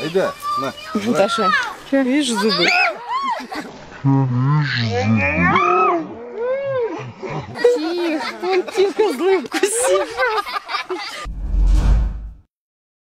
Айда, на. Наташа, видишь зубы? Тихо, он тихо злый кусил.